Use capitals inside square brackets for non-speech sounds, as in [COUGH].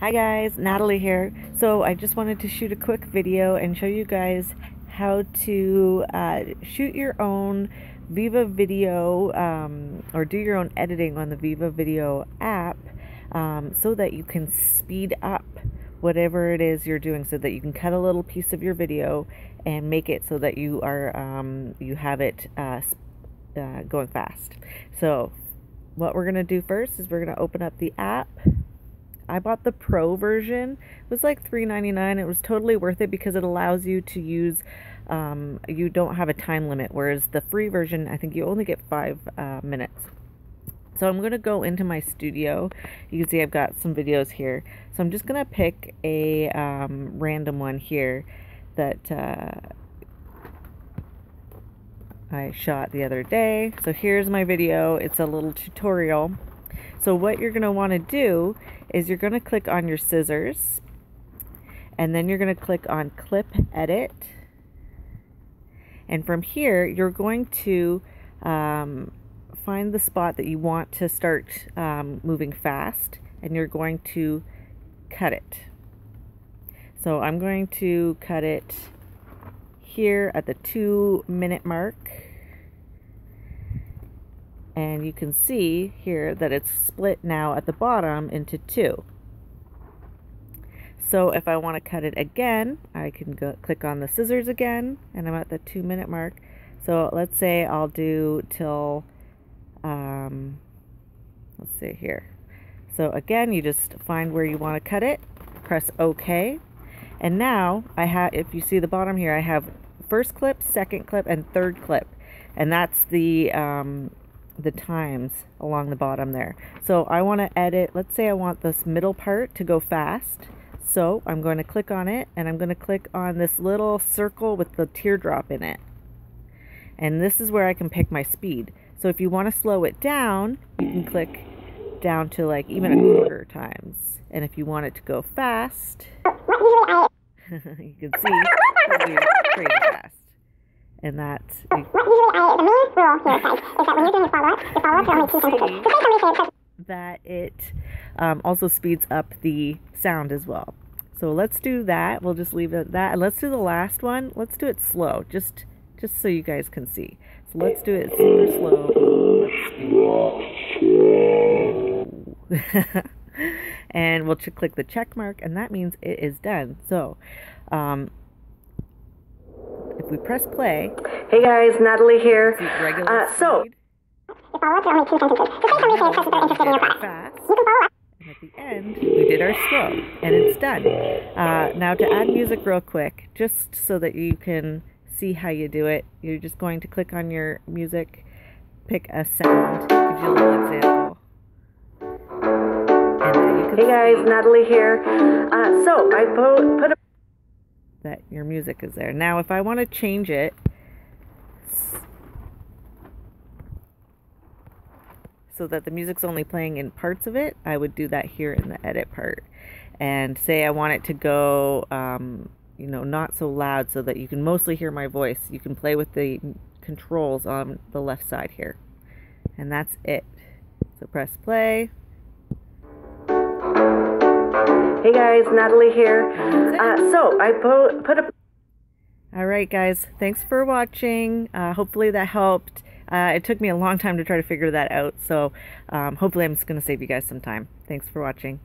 Hi guys, Natalie here. So I just wanted to shoot a quick video and show you guys how to uh, shoot your own Viva Video um, or do your own editing on the Viva Video app um, so that you can speed up whatever it is you're doing so that you can cut a little piece of your video and make it so that you are um, you have it uh, uh, going fast. So what we're gonna do first is we're gonna open up the app I bought the pro version. It was like $3.99. It was totally worth it because it allows you to use, um, you don't have a time limit, whereas the free version, I think you only get five uh, minutes. So I'm going to go into my studio. You can see I've got some videos here. So I'm just going to pick a um, random one here that uh, I shot the other day. So here's my video. It's a little tutorial so what you're going to want to do is you're going to click on your scissors and then you're going to click on clip edit. And from here, you're going to um, find the spot that you want to start um, moving fast and you're going to cut it. So I'm going to cut it here at the two minute mark and you can see here that it's split now at the bottom into two. So if I want to cut it again, I can go click on the scissors again, and I'm at the two minute mark. So let's say I'll do till, um, let's see here. So again, you just find where you want to cut it, press OK. And now I have, if you see the bottom here, I have first clip, second clip, and third clip. And that's the um, the times along the bottom there. So I want to edit, let's say I want this middle part to go fast. So I'm going to click on it and I'm going to click on this little circle with the teardrop in it. And this is where I can pick my speed. So if you want to slow it down, you can click down to like even a quarter times. And if you want it to go fast, [LAUGHS] you can see crazy fast and that [LAUGHS] that that it um, also speeds up the sound as well. So let's do that. We'll just leave it at that. And let's do the last one. Let's do it slow, just just so you guys can see. So let's do it super slow. [LAUGHS] and we'll click the check mark, and that means it is done. So um, we press play. Hey guys, Natalie here. Uh, so. And at the end, we did our slow, and it's done. Uh, now to add music real quick, just so that you can see how you do it, you're just going to click on your music, pick a sound, gives you a little example. Hey guys, Natalie here. Uh, so I put a that your music is there. Now, if I want to change it, so that the music's only playing in parts of it, I would do that here in the edit part. And say I want it to go, um, you know, not so loud so that you can mostly hear my voice. You can play with the controls on the left side here. And that's it. So press play. Hey guys, Natalie here. Uh, so I put a. All right, guys. Thanks for watching. Uh, hopefully that helped. Uh, it took me a long time to try to figure that out, so um, hopefully I'm just going to save you guys some time. Thanks for watching.